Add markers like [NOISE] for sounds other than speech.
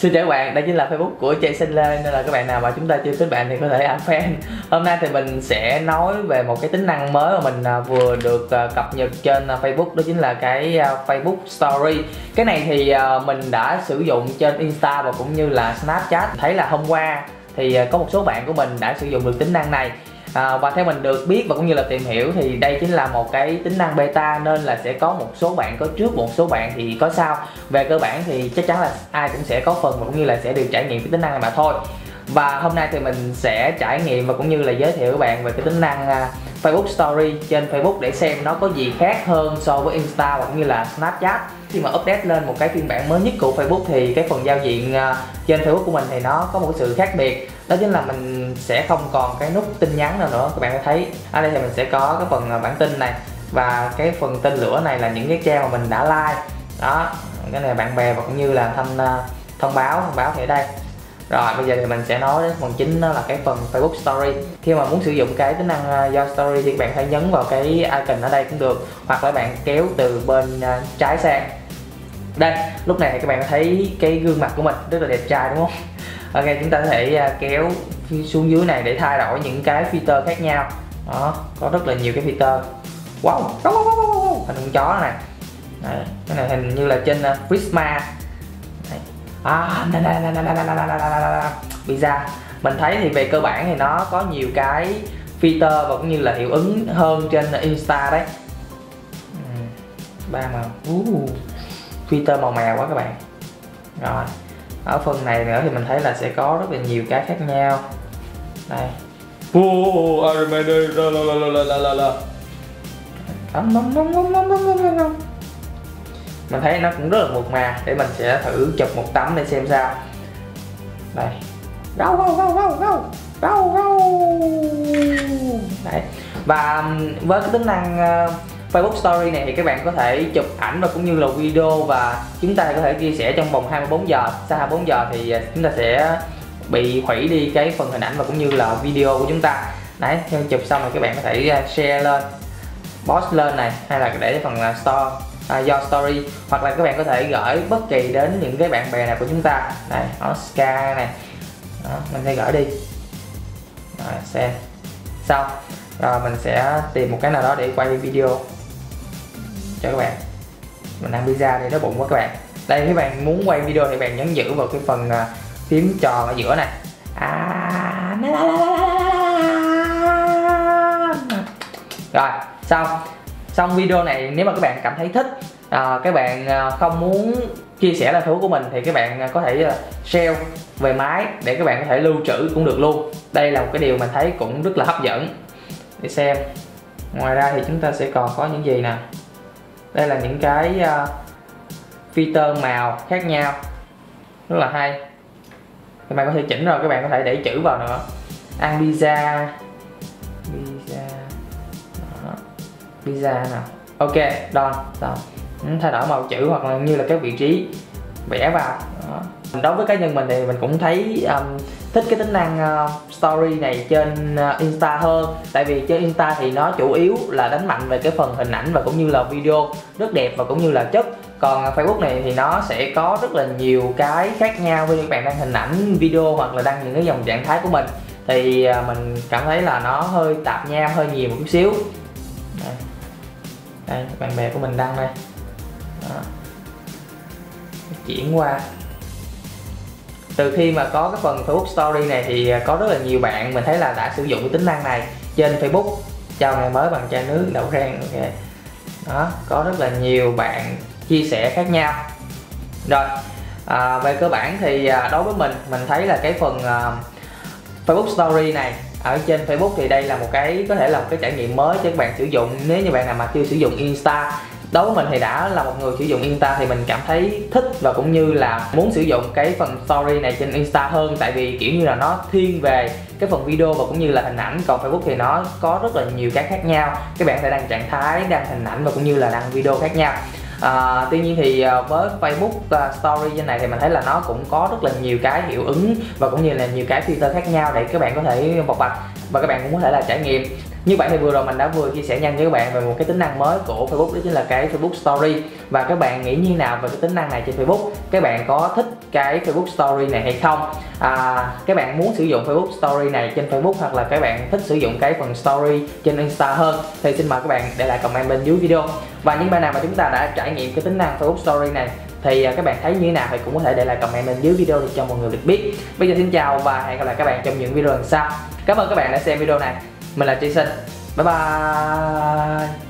Xin chào các bạn, đây chính là Facebook của jay Sinh Lên Nên là các bạn nào mà chúng ta chưa kết bạn thì có thể add fan. Hôm nay thì mình sẽ nói về một cái tính năng mới mà mình à, vừa được à, cập nhật trên à, Facebook Đó chính là cái Facebook Story. Cái này thì mình đã sử dụng trên Insta và cũng như là Snapchat. Thấy là hôm qua thì có một số bạn của mình đã sử dụng được tính năng này à, và theo mình được biết và cũng như là tìm hiểu thì đây chính là một cái tính năng beta nên là sẽ có một số bạn có trước một số bạn thì có sau. Về cơ bản thì chắc chắn là ai cũng sẽ có phần và cũng như là sẽ được trải nghiệm cái tính năng này mà thôi. Và hôm nay thì mình sẽ trải nghiệm và cũng như là giới thiệu với bạn về cái tính năng uh, Facebook Story trên Facebook để xem nó có gì khác hơn so với Insta hoặc cũng như là Snapchat. Khi mà update lên một cái phiên bản mới nhất của Facebook thì cái phần giao diện à, trên Facebook của mình thì nó có một sự khác biệt. Đó chính là mình sẽ không còn cái nút tin nhắn nào nữa, các bạn có thấy. Ở đây thì mình sẽ có cái phần à, bản tin này và cái phần tên lửa này là những cái trang mà mình đã like. Đó, cái này bạn bè và cũng như là thông à, thông báo thông báo thì ở đây rồi bây giờ thì mình sẽ nói đến phần chính đó là cái phần Facebook Story. Khi mà muốn sử dụng cái tính năng à, do Story thì bạn hãy nhấn vào cái icon ở đây cũng được hoặc là bạn kéo từ bên à, trái sang. Đây lúc này thì các bạn thấy cái gương mặt của mình rất là đẹp trai đúng không? [LAUGHS] Ok chúng ta có thể à, kéo xuống dưới này để thay đổi những cái filter khác nhau. Đó có rất là nhiều cái filter. Wow hình con chó này. Đấy, cái này hình như là trên Prisma à, pizza mình thấy thì về cơ bản thì nó có nhiều cái filter và cũng như là hiệu ứng hơn trên Insta đấy ba màu uh, filter màu mèo quá các bạn rồi ở phần này nữa thì mình thấy là sẽ có rất là nhiều cái khác nhau đây Oh, Armada, la la la la la la la mình thấy nó cũng rất là mượt mà. Để mình sẽ thử chụp một tấm để xem sao. Đây. Rau rau rau rau rau. Rau rau. Đấy. Và um, với cái tính năng uh, Facebook Story này thì các bạn có thể chụp ảnh và cũng như là video và chúng ta có thể chia sẻ trong vòng 24 giờ. Sau 24 giờ thì uh, chúng ta sẽ bị hủy đi cái phần hình ảnh và cũng như là video của chúng ta. Đấy chụp xong rồi các bạn có thể uh, share lên. Post lên này hay là để phần là store à, do story. Hoặc là các bạn có thể gửi bất kỳ đến những cái bạn bè nào của chúng ta. Này Oscar này. Đó, mình sẽ gửi đi. Rồi xem. Xong. Rồi mình sẽ tìm một cái nào đó để quay video cho các bạn. Mình ăn pizza thì nó bụng quá các bạn. Đây các bạn muốn quay video thì bạn nhấn giữ vào cái phần à, phím tròn ở giữa này. À, rồi xong xong video này nếu mà các bạn cảm thấy thích à, các bạn à, không muốn chia sẻ là thú của mình thì các bạn à, có thể à, share về máy để các bạn có thể lưu trữ cũng được luôn. Đây là một cái điều mình thấy cũng rất là hấp dẫn. Để xem. Ngoài ra thì chúng ta sẽ còn có những gì nè? Đây là những cái uh, filter màu khác nhau. Rất là hay. Các bạn có thể chỉnh rồi các bạn có thể để chữ vào nữa. Ăn pizza pizza nào? Ok đòn xong ừ, thay đổi màu chữ hoặc là như là các vị trí vẽ vào. Đó. đối với cá nhân mình thì mình cũng thấy um, thích cái tính năng uh, story này trên uh, insta hơn. Tại vì trên insta thì nó chủ yếu là đánh mạnh về cái phần hình ảnh và cũng như là video rất đẹp và cũng như là chất. Còn uh, facebook này thì nó sẽ có rất là nhiều cái khác nhau. Với các bạn đăng hình ảnh video hoặc là đăng những cái dòng trạng thái của mình thì uh, mình cảm thấy là nó hơi tạp nham hơi nhiều một chút xíu. Đây, đây bạn bè của mình đăng đây. Đó. chuyển qua. Từ khi mà có cái phần Facebook Story này thì có rất là nhiều bạn mình thấy là đã sử dụng cái tính năng này trên Facebook. Chào ngày mới bằng chai nước đậu rang ok. Đó có rất là nhiều bạn chia sẻ khác nhau. Rồi à, về cơ bản thì à, đối với mình mình thấy là cái phần uh, Facebook Story này ở trên Facebook thì đây là một cái, có thể là một cái trải nghiệm mới cho các bạn sử dụng. Nếu như bạn nào mà chưa sử dụng Insta, đối với mình thì đã là một người sử dụng Insta thì mình cảm thấy thích và cũng như là muốn sử dụng cái phần story này trên Insta hơn. Tại vì kiểu như là nó thiên về cái phần video và cũng như là hình ảnh. Còn Facebook thì nó có rất là nhiều cái khác nhau. Các bạn sẽ đăng trạng thái, đăng hình ảnh và cũng như là đăng video khác nhau à, tuy nhiên thì à, với Facebook à, Story trên này thì mình thấy là nó cũng có rất là nhiều cái hiệu ứng và cũng như là nhiều cái filter khác nhau để các bạn có thể bộc bạch và các bạn cũng có thể là trải nghiệm. Như vậy thì vừa rồi mình đã vừa chia sẻ nhanh với các bạn về một cái tính năng mới của Facebook đó chính là cái Facebook Story. Và các bạn nghĩ như nào về cái tính năng này trên Facebook? Các bạn có thích cái Facebook Story này hay không? À, các bạn muốn sử dụng Facebook Story này trên Facebook hoặc là các bạn thích sử dụng cái phần Story trên Insta hơn thì xin mời các bạn để lại comment bên dưới video. Và những bạn nào mà chúng ta đã trải nghiệm cái tính năng Facebook Story này thì à, các bạn thấy như thế nào thì cũng có thể để lại comment bên dưới video để cho mọi người được biết. Bây giờ xin chào và hẹn gặp lại các bạn trong những video lần sau. Cảm ơn các bạn đã xem video này. Mình là Jason. Bye bye.